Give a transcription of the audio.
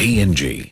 PNG.